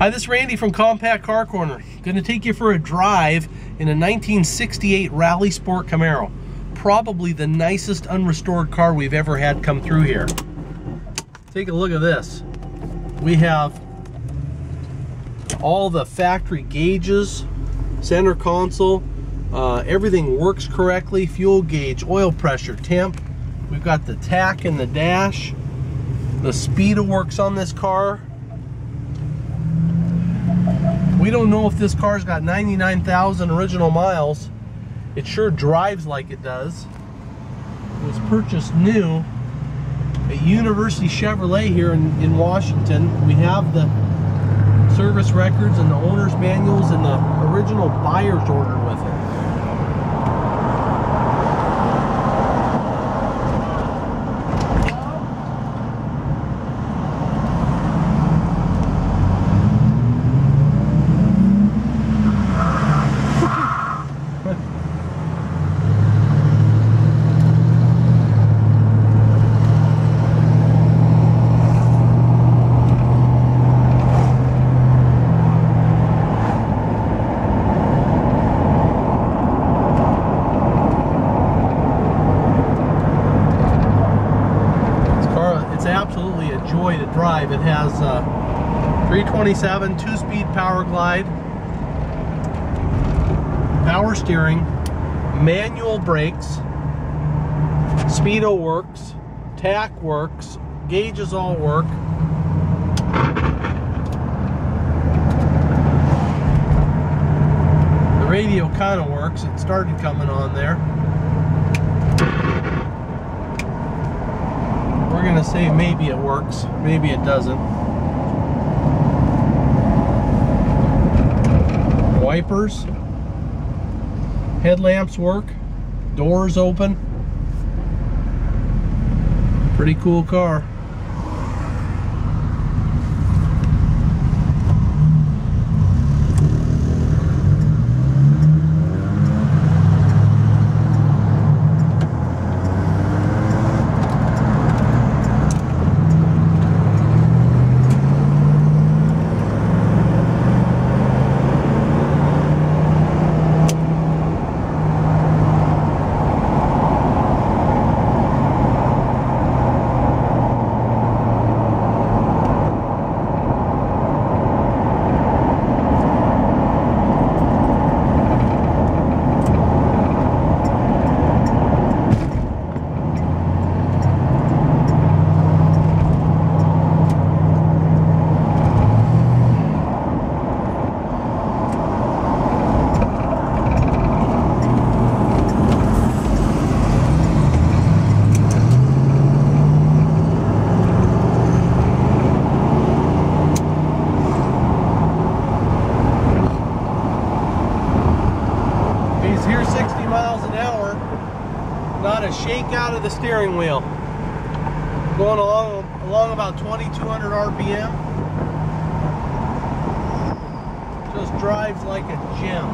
Hi, this is Randy from Kompact Kar Korner. Going to take you for a drive in a 1968 Rally Sport Camaro. Probably the nicest unrestored car we've ever had come through here. Take a look at this. We have all the factory gauges, center console, uh, everything works correctly, fuel gauge, oil pressure, temp. We've got the tach in the dash. The speedo works on this car. We don't know if this car's got 99,000 original miles. It sure drives like it does. It was purchased new at University Chevrolet here in, in Washington. We have the service records and the owner's manuals and the original buyer's order with it. absolutely a joy to drive. It has uh, 327 two-speed Powerglide, power steering, manual brakes, speedo works, tach works, gauges all work. The radio kind of works. It started coming on there. We're gonna say maybe it works, maybe it doesn't. Wipers, headlamps work, doors open. Pretty cool car. Here 60 miles an hour, not a shake out of the steering wheel. Going along along about 2200 RPM. Just drives like a gem.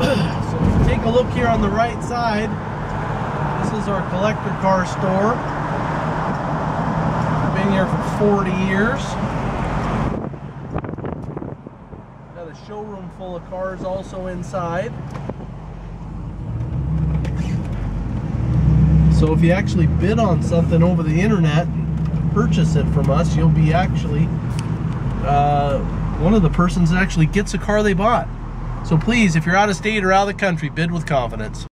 so take a look here on the right side. This is our collector car store been here for 40 years. Got a showroom full of cars also inside. So if you actually bid on something over the internet, purchase it from us, you'll be actually uh, one of the persons that actually gets a car they bought. So please, if you're out of state or out of the country, bid with confidence.